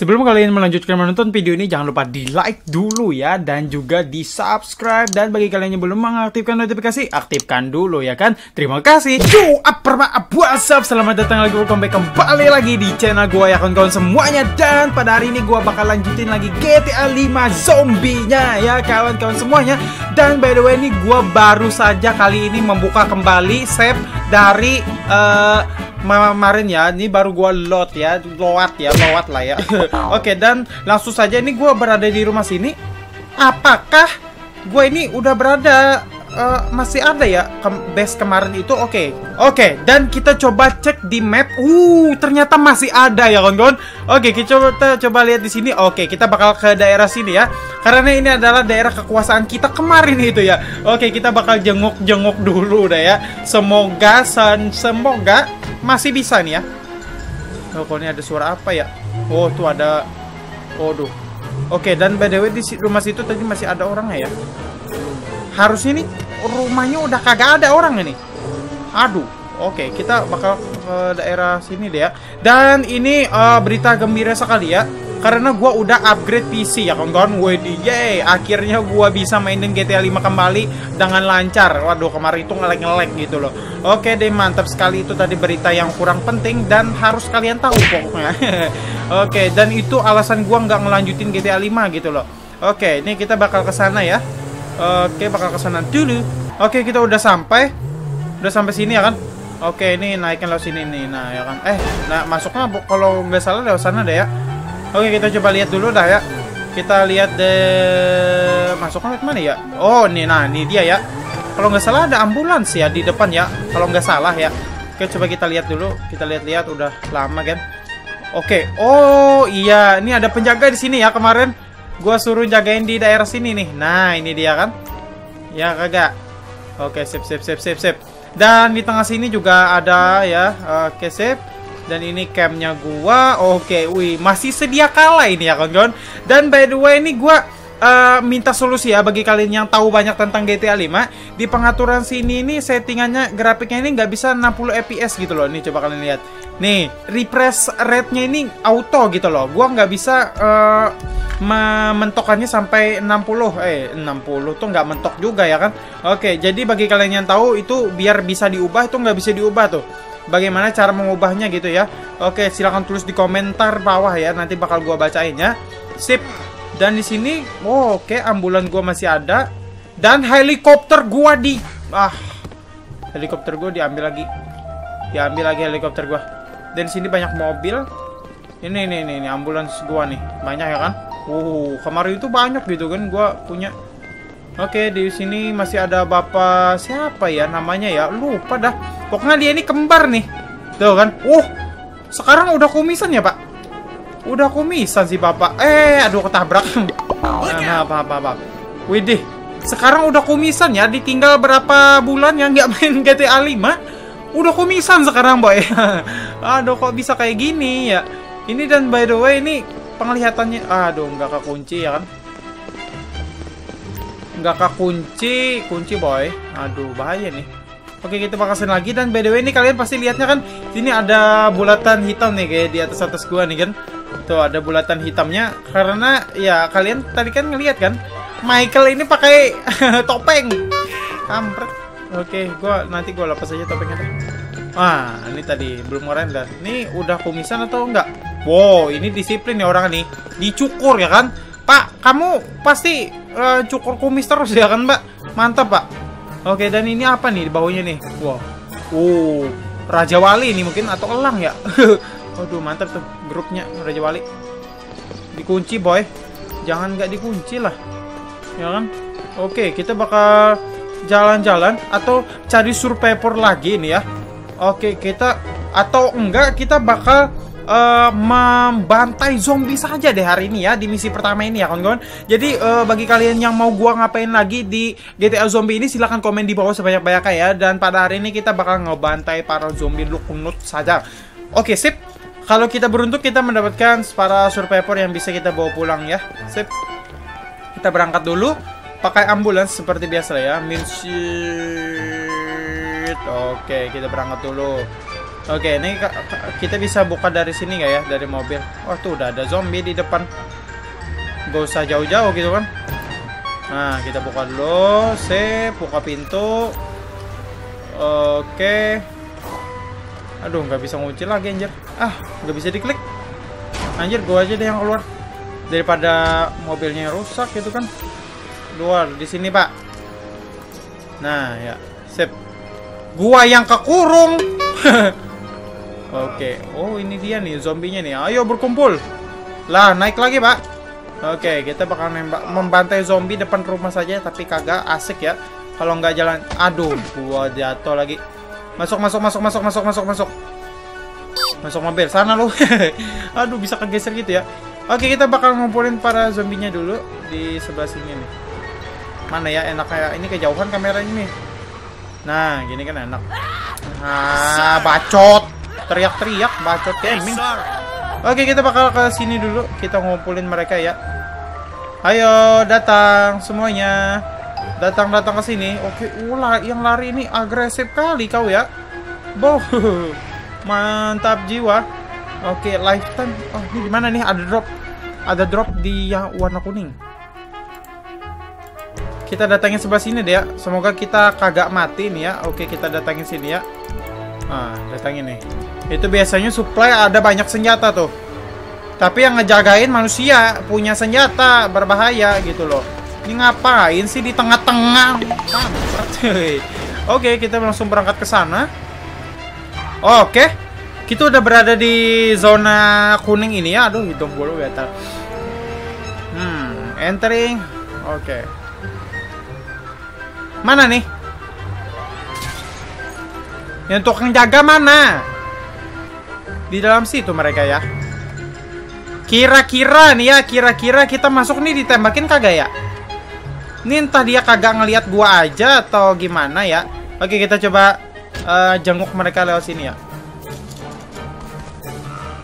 Sebelum kalian melanjutkan menonton video ini, jangan lupa di like dulu ya, dan juga di subscribe. Dan bagi kalian yang belum mengaktifkan notifikasi, aktifkan dulu ya kan. Terima kasih. Yo, apa what's up? Selamat datang lagi, welcome back kembali lagi di channel gue ya kawan-kawan semuanya. Dan pada hari ini gue bakal lanjutin lagi GTA 5 zombinya ya kawan-kawan semuanya. Dan by the way ini gue baru saja kali ini membuka kembali save dari uh, kemarin ya ini baru gua load ya load ya load lah ya. Oke dan langsung saja ini gua berada di rumah sini. Apakah gua ini udah berada uh, masih ada ya ke base kemarin itu? Oke okay. oke okay, dan kita coba cek di map. Uh ternyata masih ada ya kawan-kawan. Oke okay, kita coba coba lihat di sini. Oke okay, kita bakal ke daerah sini ya. Karena ini adalah daerah kekuasaan kita kemarin itu ya. Oke okay, kita bakal jenguk-jenguk dulu dah ya. Semoga sen semoga masih bisa nih ya. Oh kok ini ada suara apa ya? Oh tuh ada. Waduh. Oke okay, dan by the way di rumah situ tadi masih ada orangnya ya? Harusnya nih rumahnya udah kagak ada orang ini aduh. Oke kita bakal ke daerah sini deh ya. Dan ini uh, berita gembira sekali ya karena gue udah upgrade PC ya kawan-kawan Wedi yay akhirnya gue bisa mainin GTA 5 kembali dengan lancar waduh kemarin itu ngelek-ngelek gitu loh oke deh mantap sekali itu tadi berita yang kurang penting dan harus kalian tahu pokoknya oke dan itu alasan gue nggak ngelanjutin GTA 5 gitu loh oke ini kita bakal ke sana ya Oke, bakal ke sana dulu. Oke, kita udah sampai. Udah sampai sini ya kan? Oke, ini naikin lo sini nih. Nah, ya kan. Eh, nah masuknya kalau nggak salah lewat sana deh ya. Oke, kita coba lihat dulu dah ya. Kita lihat deh masuknya ke mana ya? Oh, nih nah, ini dia ya. Kalau nggak salah ada ambulans ya di depan ya. Kalau nggak salah ya. Oke, coba kita lihat dulu. Kita lihat-lihat udah lama kan. Oke. Oh, iya, ini ada penjaga di sini ya kemarin. Gua suruh jagain di daerah sini nih. Nah, ini dia kan. Ya kagak. Oke, sip sip sip sip sip. Dan di tengah sini juga ada ya. Oke, sip. Dan ini campnya gua. Oke, wih, masih sedia kala ini ya kawan-kawan. Dan by the way ini gua uh, minta solusi ya bagi kalian yang tahu banyak tentang GTA 5 di pengaturan sini ini settingannya grafiknya ini nggak bisa 60 fps gitu loh. Nih coba kalian lihat. Nih refresh rate-nya ini auto gitu loh. Gua nggak bisa uh, mentokannya sampai 60 eh 60 tuh nggak mentok juga ya kan? Oke jadi bagi kalian yang tahu itu biar bisa diubah itu nggak bisa diubah tuh bagaimana cara mengubahnya gitu ya. Oke silahkan tulis di komentar bawah ya nanti bakal gua bacain ya. Sip. Dan di sini oh, oke ambulan gua masih ada. Dan helikopter gua di ah helikopter gua diambil lagi. Diambil lagi helikopter gua. Dan di sini banyak mobil. Ini nih ini, ini ambulans gua nih. Banyak ya kan? Uh, kemarin itu banyak gitu kan gua punya. Oke, di sini masih ada bapak siapa ya namanya ya? Lupa dah. Pokoknya dia ini kembar nih. Tuh kan. Uh, sekarang udah kumisan ya, Pak? Udah kumisan sih, Bapak. Eh, aduh ketabrak. Nah, apa apa apa. Widih. Sekarang udah kumisan ya, ditinggal berapa bulan yang nggak main GTA 5? Udah kumisan sekarang, Boy. aduh, kok bisa kayak gini ya? Ini dan by the way ini penglihatannya aduh nggak kekunci ya kan nggak kekunci. Kunci boy. Aduh bahaya nih. Oke kita pakasin lagi. Dan by the way ini kalian pasti lihatnya kan? Sini ada bulatan hitam nih kayak di atas atas gua nih kan? Tuh ada bulatan hitamnya. Karena ya kalian tadi kan ngelihat kan? Michael ini pakai topeng. Kampret. Oke gua nanti gua lepas aja topengnya Ah, ini tadi belum ngerender. Ini udah kumisan atau enggak? Wow, ini disiplin ya orang nih. Dicukur ya kan? Pak, kamu pasti uh, cukur kumis terus ya kan, Mbak? Mantap, Pak. Oke, dan ini apa nih di bawahnya nih? Wow. Oh, Raja Wali ini mungkin atau elang ya? Waduh, mantap tuh grupnya Raja Wali. Dikunci, boy. Jangan nggak dikunci lah. Ya kan? Oke, kita bakal jalan-jalan atau cari survivor lagi nih ya. Oke, kita atau enggak kita bakal uh, membantai zombie saja deh hari ini ya di misi pertama ini ya kawan-kawan. Jadi uh, bagi kalian yang mau gua ngapain lagi di GTA Zombie ini silahkan komen di bawah sebanyak-banyaknya ya. Dan pada hari ini kita bakal ngebantai para zombie lukunut saja. Oke, sip. Kalau kita beruntung kita mendapatkan para survivor yang bisa kita bawa pulang ya. Sip. Kita berangkat dulu pakai ambulans seperti biasa ya. Minshit. Oke, kita berangkat dulu. Oke, ini kita bisa buka dari sini nggak ya? Dari mobil. Oh, tuh udah ada zombie di depan. Gak usah jauh-jauh gitu kan. Nah, kita buka dulu. Sip, buka pintu. Oke. Aduh, nggak bisa ngunci lagi anjir. Ah, nggak bisa diklik. Anjir, gua aja deh yang keluar. Daripada mobilnya rusak gitu kan. Luar di sini, Pak. Nah, ya. Sip. Gua yang kekurung. Oke. Oh, ini dia nih zombinya nih. Ayo berkumpul. Lah, naik lagi, Pak. Oke, kita bakal membantai zombie depan rumah saja tapi kagak asik ya. Kalau nggak jalan, aduh, gua jatuh lagi. Masuk, masuk, masuk, masuk, masuk, masuk, masuk. Masuk mobil sana lu. aduh, bisa kegeser gitu ya. Oke, kita bakal ngumpulin para zombinya dulu di sebelah sini nih. Mana ya enak kayak ini kejauhan kamera ini. Nah, gini kan enak. Nah, bacot. Teriak-teriak, bacot gaming. Oke, kita bakal ke sini dulu. Kita ngumpulin mereka ya. Ayo, datang semuanya. Datang-datang ke sini. Oke, ulah yang lari ini agresif kali kau ya. Boh. Mantap jiwa. Oke, lifetime. Oh, ini gimana nih? Ada drop. Ada drop di yang warna kuning. Kita datangin sebelah sini deh ya. Semoga kita kagak mati nih ya. Oke, kita datangin sini ya. Ah, datangin nih. Itu biasanya supply ada banyak senjata tuh. Tapi yang ngejagain manusia punya senjata berbahaya gitu loh. Ini ngapain sih di tengah-tengah? Oke, kita langsung berangkat ke sana. Oke. Kita udah berada di zona kuning ini ya. Aduh, hitung bulu ya. Hmm, entering. Oke. Mana nih? Yang tukang jaga mana? Di dalam situ mereka ya. Kira-kira nih ya, kira-kira kita masuk nih ditembakin kagak ya? Ini entah dia kagak ngelihat gua aja atau gimana ya. Oke, kita coba uh, jenguk mereka lewat sini ya.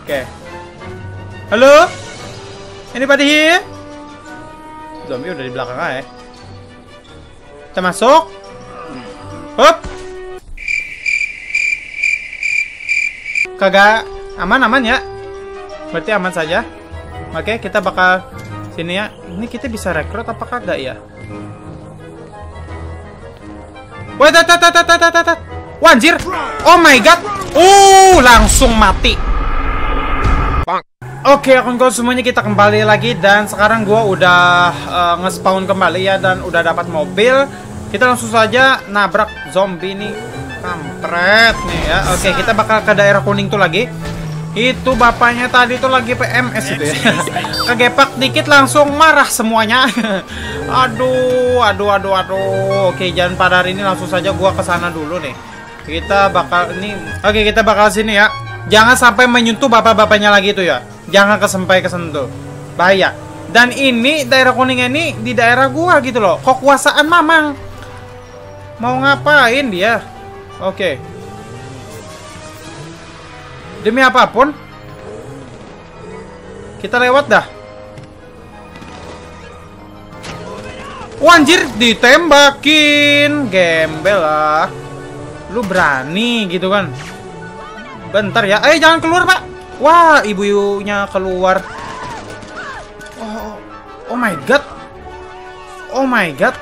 Oke. Halo? Ini here? Zombie udah di belakang aja. Kita masuk. Hop. Kagak Aman-aman ya. Berarti aman saja. Oke, kita bakal sini ya. Ini kita bisa rekrut apa kagak ya? Tat tat. Wanjir. Oh my god. Uh, langsung mati. Oke, okay, semuanya kita kembali lagi dan sekarang gua udah uh, nge-spawn kembali ya dan udah dapat mobil. Kita langsung saja nabrak zombie nih. Kampret nih ya. Oke, okay, kita bakal ke daerah kuning tuh lagi. Itu bapaknya tadi tuh lagi PMS itu ya. Kegepak dikit langsung marah semuanya. aduh, aduh, aduh, aduh. Oke, jangan pada hari ini langsung saja gua ke sana dulu nih. Kita bakal ini Oke, kita bakal sini ya. Jangan sampai menyentuh bapak-bapaknya lagi itu ya. Jangan kesampai kesentuh. Bahaya. Dan ini daerah kuning ini di daerah gua gitu loh. Kekuasaan Mamang. Mau ngapain dia? Oke. Demi apa pun Kita lewat dah. Wanjir ditembakin. Gembel lah. Lu berani gitu kan? Bentar ya. Eh jangan keluar pak. Wah ibu-ibunya keluar. Oh, oh my god. Oh my god.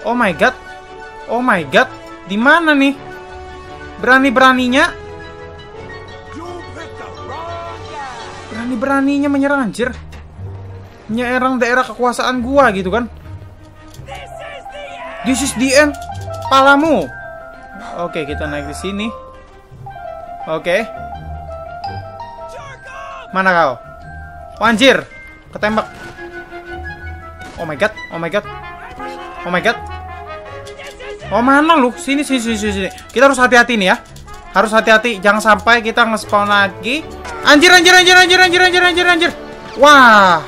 Oh my god. Oh my god di mana nih Berani-beraninya berani-beraninya menyerang anjir. Nyerang daerah kekuasaan gua gitu kan. This is the end. Palamu. Oke, kita naik di sini. Oke. Mana kau? Oh, anjir. Ketembak. Oh my god. Oh my god. Oh my god. Oh mana lu? Sini sini sini sini. Kita harus hati-hati nih ya. Harus hati-hati. Jangan sampai kita nge-spawn lagi Anjir, anjir, anjir, anjir, anjir, anjir, anjir, anjir. Wah.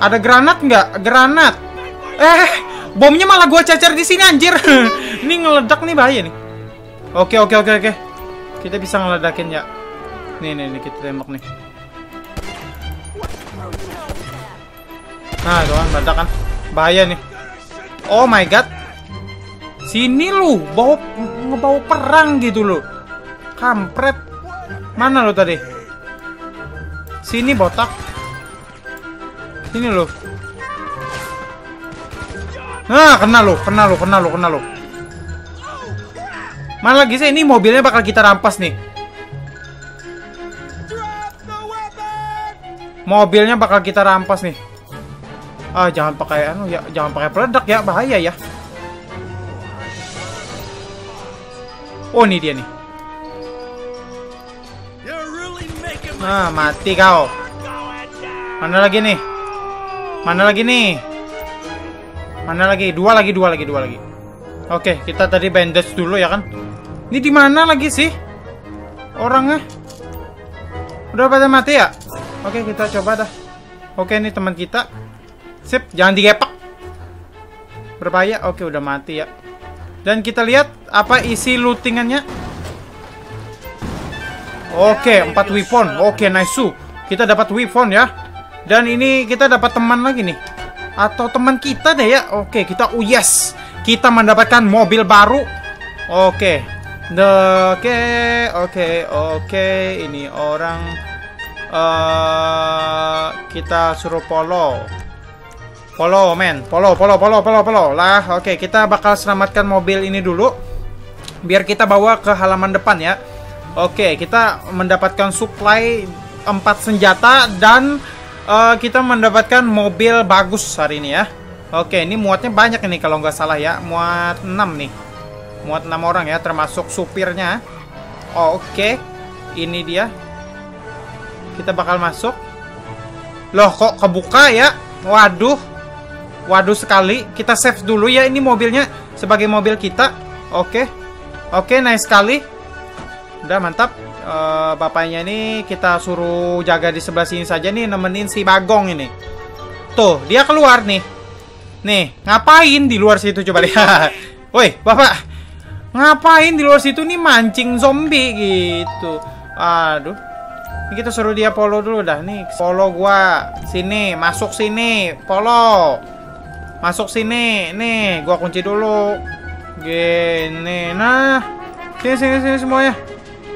Ada granat nggak? Granat. Eh, bomnya malah gua cacar di sini anjir. ini ngeledak nih bahaya nih. Oke, oke, oke, oke. Kita bisa ngeledakin ya. Nih, nih, nih kita tembak nih. Nah, kan meledak kan. Bahaya nih. Oh my god. Sini lu, bawa ngebawa perang gitu loh. Kampret. Mana lo tadi? Sini botak. Sini lo. Nah, kena lo, kena lo, kena lo, kena lo. Mana lagi sih? Ini mobilnya bakal kita rampas nih. Mobilnya bakal kita rampas nih. Ah, jangan pakai anu ya, jangan pakai peledak ya, bahaya ya. Oh, ini dia nih. Nah, mati kau. Mana lagi nih? Mana lagi nih? Mana lagi? Dua lagi, dua lagi, dua lagi. Oke, kita tadi bandage dulu ya kan? Ini di mana lagi sih? Orangnya? Udah pada mati ya? Oke, kita coba dah. Oke, ini teman kita. Sip, jangan digepak. Berbahaya. Oke, udah mati ya. Dan kita lihat apa isi lootingannya. Oke, empat weapon. Oke, nice su. Kita dapat weapon ya. Dan ini kita dapat teman lagi nih. Atau teman kita deh ya. Oke, kita oh yes. Kita mendapatkan mobil baru. Oke. Oke, oke, oke. Ini orang uh, kita suruh polo. Polo, men. Polo, polo, polo, polo, polo. Lah, oke. kita bakal selamatkan mobil ini dulu. Biar kita bawa ke halaman depan ya. Oke, kita mendapatkan supply 4 senjata dan uh, kita mendapatkan mobil bagus hari ini ya. Oke, ini muatnya banyak ini kalau nggak salah ya. Muat 6 nih. Muat 6 orang ya, termasuk supirnya. Oke, ini dia. Kita bakal masuk. Loh, kok kebuka ya? Waduh. Waduh sekali. Kita save dulu ya ini mobilnya sebagai mobil kita. Oke. Oke, nice sekali. Udah mantap. Uh, bapaknya ini kita suruh jaga di sebelah sini saja nih nemenin si Bagong ini. Tuh, dia keluar nih. Nih, ngapain di luar situ coba lihat. Woi, Bapak. Ngapain di luar situ nih mancing zombie gitu. Aduh. Ini kita suruh dia polo dulu dah. Nih, polo gua. Sini, masuk sini. Polo. Masuk sini. Nih, gua kunci dulu. Gini. Nah. Sini sini sini semuanya.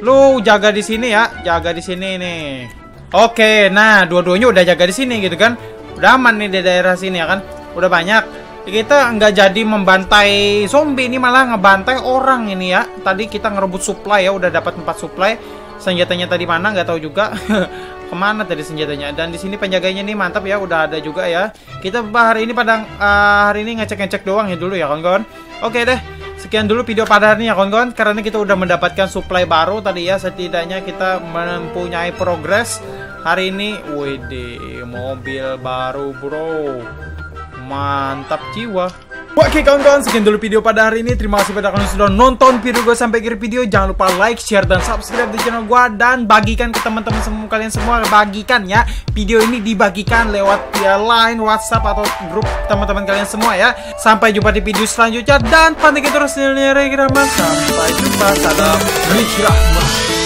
Lu jaga di sini ya, jaga di sini nih. Oke, nah dua-duanya udah jaga di sini gitu kan. Udah aman nih di daerah sini ya kan. Udah banyak. Kita nggak jadi membantai zombie ini malah ngebantai orang ini ya. Tadi kita ngerebut supply ya, udah dapat 4 supply. Senjatanya tadi mana nggak tahu juga. Ke mana tadi senjatanya? Dan di sini penjaganya nih mantap ya, udah ada juga ya. Kita hari ini pada uh, hari ini ngecek-ngecek doang ya dulu ya kawan-kawan. Oke deh. Sekian dulu video pada hari ini ya kawan-kawan. Karena kita udah mendapatkan supply baru tadi ya Setidaknya kita mempunyai progres. Hari ini Wede mobil baru bro. Mantap jiwa Oke kawan-kawan, sekian dulu video pada hari ini. Terima kasih pada kalian sudah nonton video gue sampai akhir video. Jangan lupa like, share, dan subscribe di channel gue. Dan bagikan ke teman-teman semua kalian semua. Bagikan ya. Video ini dibagikan lewat via line, WhatsApp, atau grup teman-teman kalian semua ya. Sampai jumpa di video selanjutnya. Dan pantengin terus nilai Sampai jumpa. Salam. Rahmat.